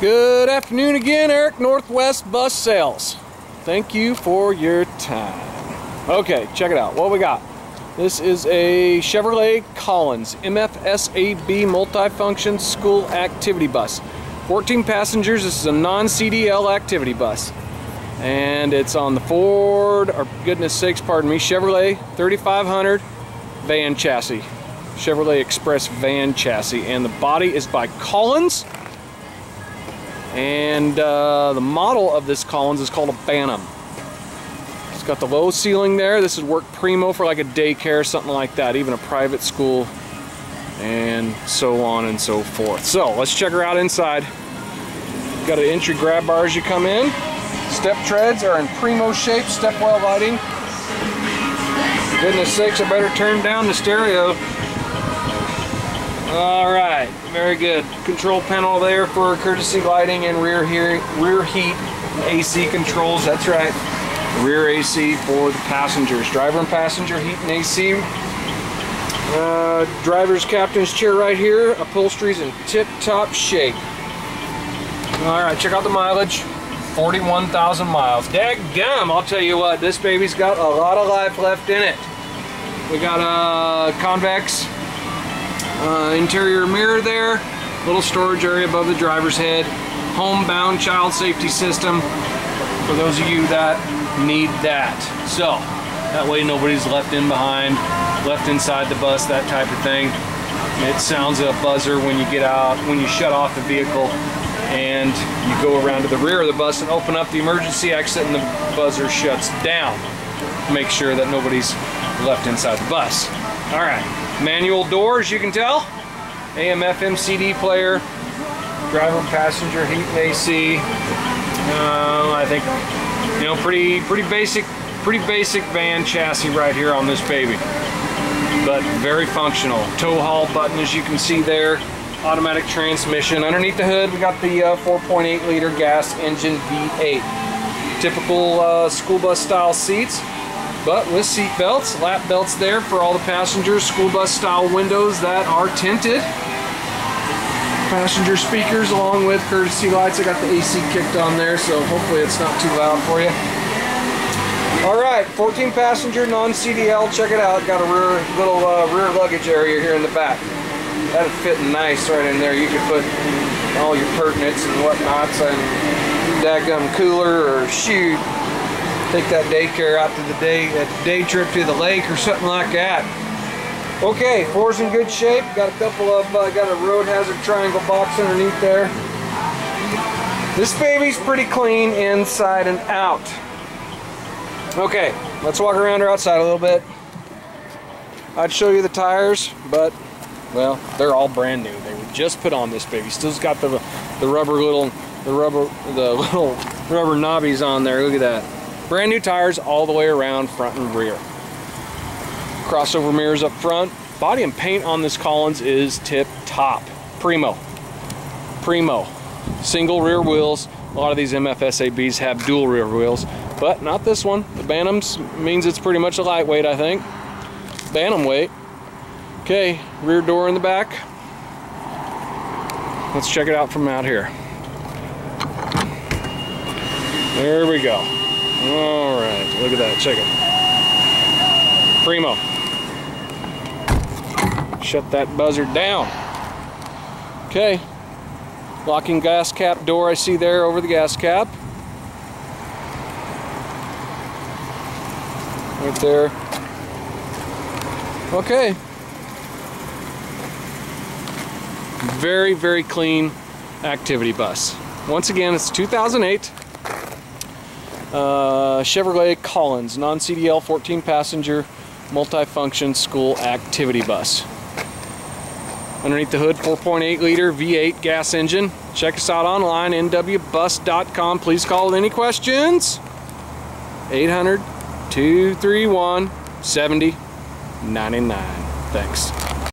Good afternoon again, Eric Northwest Bus Sales. Thank you for your time. Okay, check it out. What we got? This is a Chevrolet Collins MFSAB multifunction school activity bus. 14 passengers. This is a non-CDL activity bus. And it's on the Ford, or goodness sakes, pardon me, Chevrolet 3500 van chassis. Chevrolet Express van chassis. And the body is by Collins. And uh, the model of this Collins is called a Bantam. It's got the low ceiling there. This would work primo for like a daycare, something like that, even a private school, and so on and so forth. So let's check her out inside. Got an entry grab bar as you come in. Step treads are in primo shape, step well lighting. Goodness sakes, I better turn down the stereo. All right, very good. Control panel there for courtesy lighting and rear, rear heat AC controls. That's right, rear AC for the passengers. Driver and passenger heat and AC. Uh, driver's captain's chair right here. Upholstery's in tip-top shape. All right, check out the mileage. 41,000 miles. gum! I'll tell you what, this baby's got a lot of life left in it. We got a convex uh, interior mirror there, little storage area above the driver's head, homebound child safety system for those of you that need that. So, that way nobody's left in behind, left inside the bus, that type of thing. It sounds a buzzer when you get out, when you shut off the vehicle and you go around to the rear of the bus and open up the emergency exit and the buzzer shuts down. Make sure that nobody's left inside the bus. All right. Manual doors, you can tell. AM, FM, CD player. Driver, passenger, heat and AC. Uh, I think, you know, pretty, pretty basic, pretty basic van chassis right here on this baby. But very functional. Tow haul button, as you can see there. Automatic transmission. Underneath the hood, we got the uh, 4.8 liter gas engine V8. Typical uh, school bus style seats but with seat belts, lap belts there for all the passengers, school bus style windows that are tinted. Passenger speakers along with courtesy lights. I got the AC kicked on there, so hopefully it's not too loud for you. All right, 14 passenger non-CDL, check it out. Got a rear, little uh, rear luggage area here in the back. That'd fit nice right in there. You could put all your pertinents and whatnots and daggum cooler or shoot take that daycare out to the day a day trip to the lake or something like that. Okay, four's in good shape. Got a couple of uh, got a road hazard triangle box underneath there. This baby's pretty clean inside and out. Okay, let's walk around her outside a little bit. I'd show you the tires, but well, they're all brand new. They were just put on this baby. Still's got the the rubber little the rubber the little rubber knobbies on there. Look at that. Brand new tires all the way around front and rear. Crossover mirrors up front. Body and paint on this Collins is tip top. Primo. Primo. Single rear wheels. A lot of these MFSABs have dual rear wheels, but not this one. The Bantams means it's pretty much a lightweight, I think. Bantam weight. Okay, rear door in the back. Let's check it out from out here. There we go. All right, look at that, check it. Primo. Shut that buzzer down. Okay, locking gas cap door I see there over the gas cap. Right there. Okay. Very, very clean activity bus. Once again, it's 2008 uh, Chevrolet Collins, non-CDL 14 passenger multifunction school activity bus. Underneath the hood, 4.8 liter V8 gas engine. Check us out online, nwbus.com. Please call with any questions. 800 231 7099. Thanks.